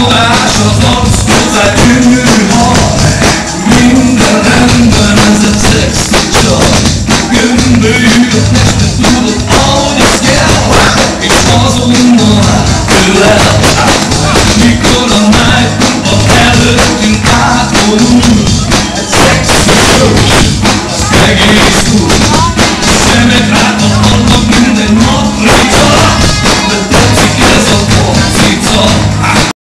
Ulaşamaz bu da günlüğüne